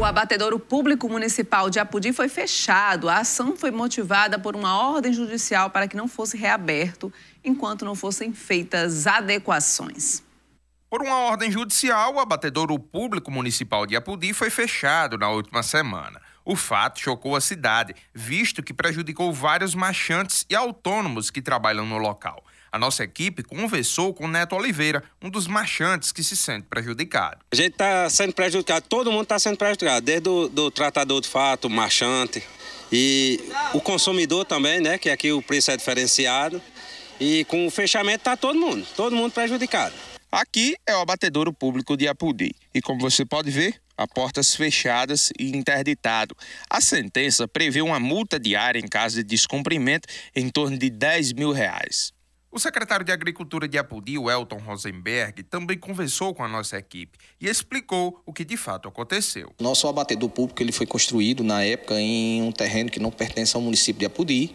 O abatedouro público municipal de Apudi foi fechado. A ação foi motivada por uma ordem judicial para que não fosse reaberto enquanto não fossem feitas adequações. Por uma ordem judicial, o abatedouro público municipal de Apudi foi fechado na última semana. O fato chocou a cidade, visto que prejudicou vários marchantes e autônomos que trabalham no local. A nossa equipe conversou com Neto Oliveira, um dos marchantes que se sente prejudicado. A gente está sendo prejudicado, todo mundo está sendo prejudicado, desde o do tratador de fato, o marchante e o consumidor também, né? Que aqui o preço é diferenciado. E com o fechamento está todo mundo, todo mundo prejudicado. Aqui é o abatedouro público de Apudi. E como você pode ver, a portas fechadas e interditado. A sentença prevê uma multa diária em caso de descumprimento em torno de 10 mil reais. O secretário de Agricultura de Apudi, Elton Rosenberg, também conversou com a nossa equipe e explicou o que de fato aconteceu. Nosso abatedor público ele foi construído na época em um terreno que não pertence ao município de Apudi.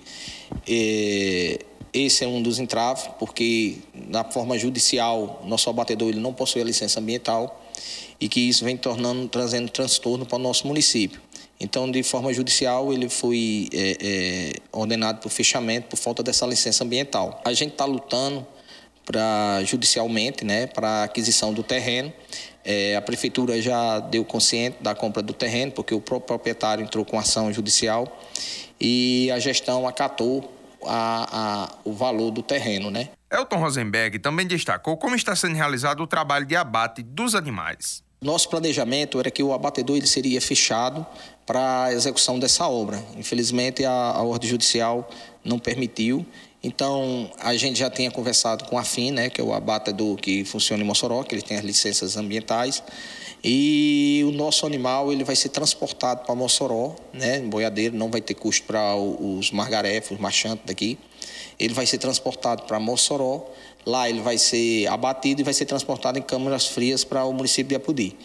Esse é um dos entraves, porque na forma judicial, nosso abatedor ele não possui a licença ambiental e que isso vem tornando, trazendo transtorno para o nosso município. Então, de forma judicial, ele foi é, é, ordenado por fechamento por falta dessa licença ambiental. A gente está lutando para judicialmente, né, para aquisição do terreno. É, a prefeitura já deu consciente da compra do terreno, porque o próprio proprietário entrou com ação judicial e a gestão acatou a, a, o valor do terreno, né? Elton Rosenberg também destacou como está sendo realizado o trabalho de abate dos animais. Nosso planejamento era que o abatedor ele seria fechado para a execução dessa obra. Infelizmente, a, a ordem judicial não permitiu. Então, a gente já tinha conversado com a FIM, né, que é o abatedor que funciona em Mossoró, que ele tem as licenças ambientais. E o nosso animal ele vai ser transportado para Mossoró, né, em boiadeiro, não vai ter custo para os margarefos, os marchantes daqui. Ele vai ser transportado para Mossoró, lá ele vai ser abatido e vai ser transportado em câmaras frias para o município de Apudi.